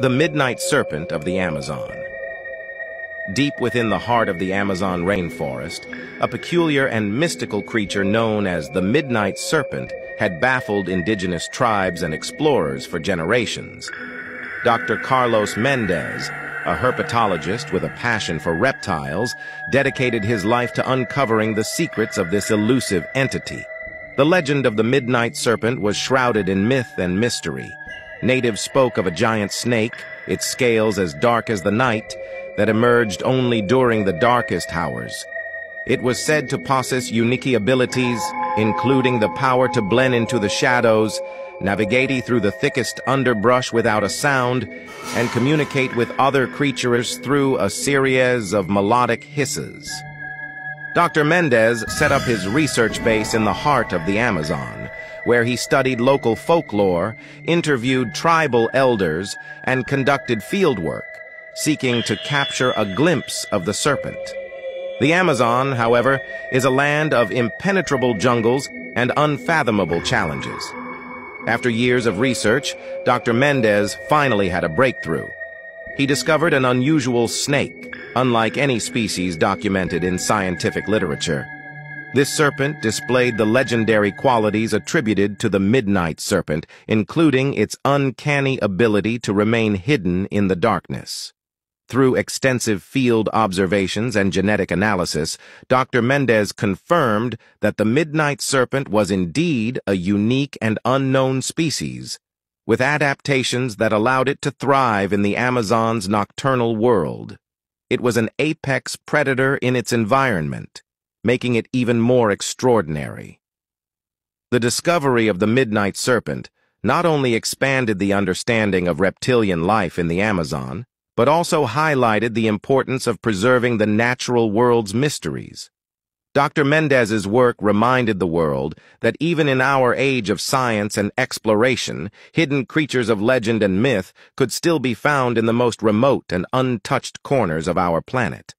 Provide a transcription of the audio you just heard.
The Midnight Serpent of the Amazon. Deep within the heart of the Amazon rainforest, a peculiar and mystical creature known as the Midnight Serpent had baffled indigenous tribes and explorers for generations. Dr. Carlos Mendez, a herpetologist with a passion for reptiles, dedicated his life to uncovering the secrets of this elusive entity. The legend of the Midnight Serpent was shrouded in myth and mystery, Natives spoke of a giant snake, its scales as dark as the night, that emerged only during the darkest hours. It was said to possess unique abilities, including the power to blend into the shadows, navigate through the thickest underbrush without a sound, and communicate with other creatures through a series of melodic hisses. Dr. Mendez set up his research base in the heart of the Amazon, where he studied local folklore, interviewed tribal elders, and conducted fieldwork, seeking to capture a glimpse of the serpent. The Amazon, however, is a land of impenetrable jungles and unfathomable challenges. After years of research, Dr. Mendez finally had a breakthrough. He discovered an unusual snake, unlike any species documented in scientific literature. This serpent displayed the legendary qualities attributed to the Midnight Serpent, including its uncanny ability to remain hidden in the darkness. Through extensive field observations and genetic analysis, Dr. Mendez confirmed that the Midnight Serpent was indeed a unique and unknown species, with adaptations that allowed it to thrive in the Amazon's nocturnal world. It was an apex predator in its environment, making it even more extraordinary. The discovery of the Midnight Serpent not only expanded the understanding of reptilian life in the Amazon, but also highlighted the importance of preserving the natural world's mysteries. Dr. Mendez's work reminded the world that even in our age of science and exploration, hidden creatures of legend and myth could still be found in the most remote and untouched corners of our planet.